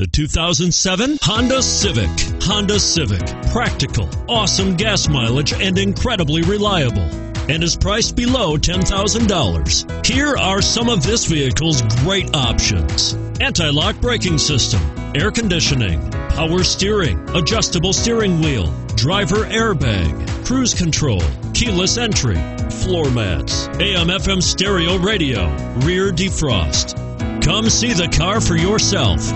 The 2007 Honda Civic. Honda Civic. Practical, awesome gas mileage, and incredibly reliable. And is priced below $10,000. Here are some of this vehicle's great options anti lock braking system, air conditioning, power steering, adjustable steering wheel, driver airbag, cruise control, keyless entry, floor mats, AM FM stereo radio, rear defrost. Come see the car for yourself.